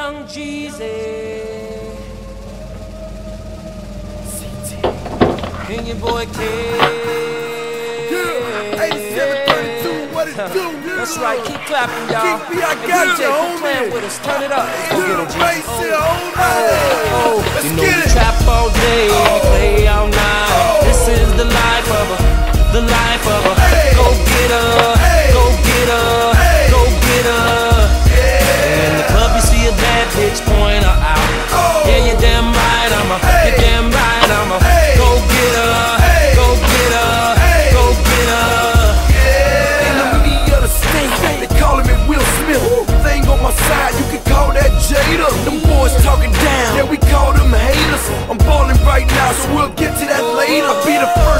Young Jeezy. And your boy K. Yeah, That's right, keep clapping, y'all. Keep me, I got you, homie. with us, turn it up. Go get it, Jeezy. Oh, oh, oh. Let's you know get we it. trap all day, oh. play all night. Oh. This is the life of a, the life of a. Hey. Go get her. right now, so we'll get to that later. Be the first.